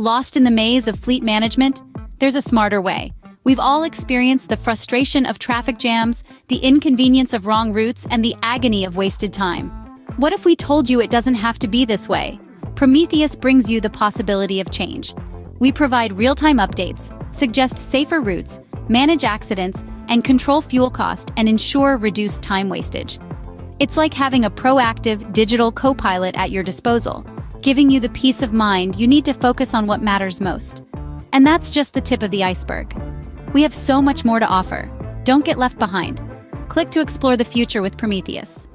Lost in the maze of fleet management? There's a smarter way. We've all experienced the frustration of traffic jams, the inconvenience of wrong routes, and the agony of wasted time. What if we told you it doesn't have to be this way? Prometheus brings you the possibility of change. We provide real-time updates, suggest safer routes, manage accidents, and control fuel cost and ensure reduced time wastage. It's like having a proactive digital co-pilot at your disposal, giving you the peace of mind you need to focus on what matters most. And that's just the tip of the iceberg. We have so much more to offer. Don't get left behind. Click to explore the future with Prometheus.